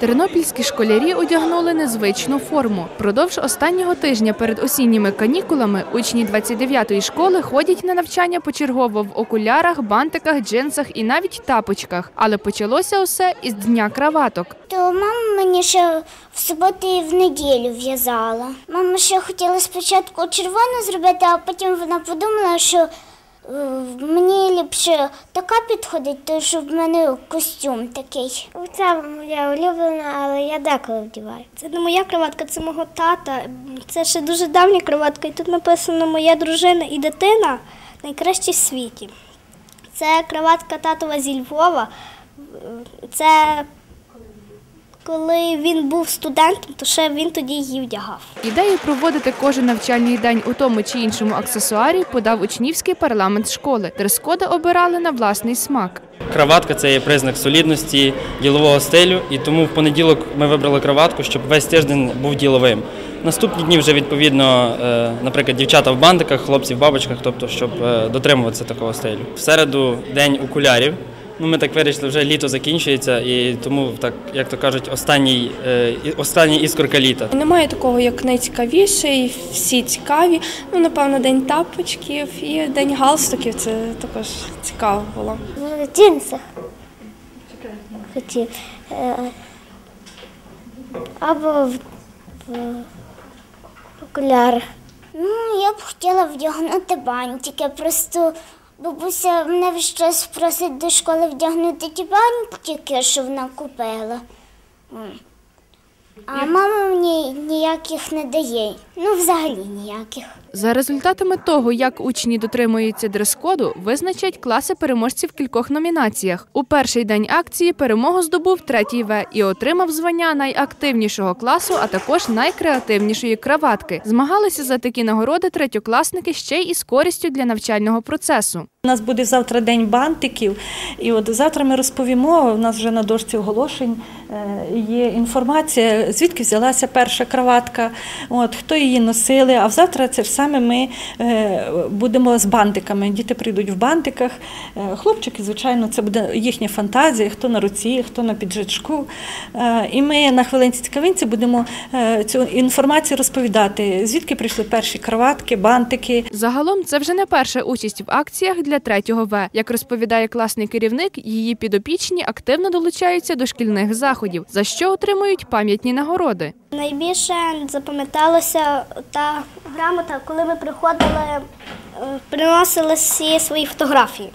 Тернопільські школярі одягнули незвичну форму. Продовж останнього тижня перед осінніми канікулами учні 29-ї школи ходять на навчання почергово в окулярах, бантиках, джинсах і навіть тапочках. Але почалося усе із дня краваток. То мама мені ще в суботу і в неділю в'язала. Мама ще хотіла спочатку червону зробити, а потім вона подумала, що мені ліпше така підходить, то щоб в мене костюм такий. Це моя улюблена, але я деколи вдіваю. Це не моя кроватка, це мого тата. Це ще дуже давня кроватка, і тут написано Моя дружина і дитина найкращі в світі. Це кроватка татова зі Львова. Це коли він був студентом, то ще він тоді її вдягав. Ідею проводити кожен навчальний день у тому чи іншому аксесуарі подав учнівський парламент школи. Дрес-коди обирали на власний смак. Краватка це є признак солідності, ділового стилю, і тому в понеділок ми вибрали краватку, щоб весь тиждень був діловим. Наступні дні вже відповідно, е, наприклад, дівчата в бантиках, хлопці в бабочках, тобто, щоб е, дотримуватися такого стилю. В середу день окулярів. Ну, ми так вирішили, вже літо закінчується, і тому, так як то кажуть, останній, е, останній іскорка літа. Немає такого, як найцікавіший, всі цікаві. Ну, напевно, день тапочків і день галстуків це також цікаво було. В джинсах. Хотів. Е, Або в, в окулярах. Ну, я б хотіла вдягнути бантики. Просто бабуся мене час просить до школи вдягнути ті бантики, що вона купила. А мама мені ніяких не дає. Ну, взагалі ніяких. За результатами того, як учні дотримуються дрес-коду, визначать класи переможців в кількох номінаціях. У перший день акції перемогу здобув третій В і отримав звання найактивнішого класу, а також найкреативнішої краватки. Змагалися за такі нагороди третьокласники ще й із користю для навчального процесу. У нас буде завтра день бантиків, і от завтра ми розповімо. У нас вже на дошці оголошень е, є інформація, звідки взялася перша краватка, от хто її носили. А завтра це ж саме ми е, будемо з бантиками. Діти прийдуть в бантиках. Е, Хлопчики, звичайно, це буде їхня фантазія, хто на руці, хто на піджачку. Е, І ми на хвилинці цікавинці будемо цю інформацію розповідати, звідки прийшли перші краватки, бантики. Загалом це вже не перша участь в акціях для третього В. Як розповідає класний керівник, її підопічні активно долучаються до шкільних заходів, за що отримують пам'ятні нагороди. Найбільше запам'яталася та грамота, коли ми приходили, е, приносили всі свої фотографії.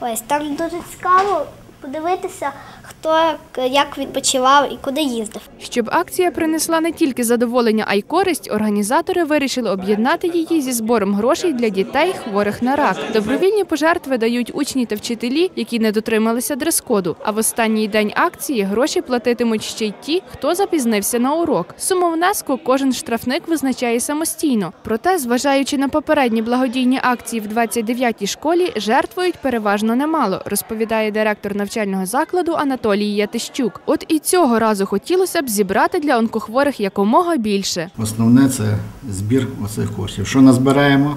Ось там дуже цікаво подивитися, хто як відпочивав і куди їздив. Щоб акція принесла не тільки задоволення, а й користь, організатори вирішили об'єднати її зі збором грошей для дітей, хворих на рак. Добровільні пожертви дають учні та вчителі, які не дотрималися дрес-коду. А в останній день акції гроші платитимуть ще й ті, хто запізнився на урок. Суму внеску кожен штрафник визначає самостійно. Проте, зважаючи на попередні благодійні акції в 29-й школі, жертвують переважно немало, розповідає директор навчального закладу Анатолій Ятищук. От і цього разу хотілося б зібрати для онкохворих якомога більше. Основне це збір оцих коштів. Що назбираємо,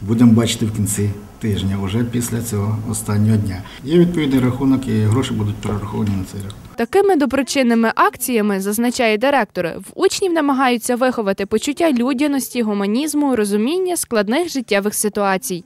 будемо бачити в кінці тижня, вже після цього останнього дня. Є відповідний рахунок і гроші будуть перераховані на цей рахунок. Такими доброчинними акціями, зазначає директор, в учнів намагаються виховати почуття людяності, гуманізму, розуміння складних життєвих ситуацій.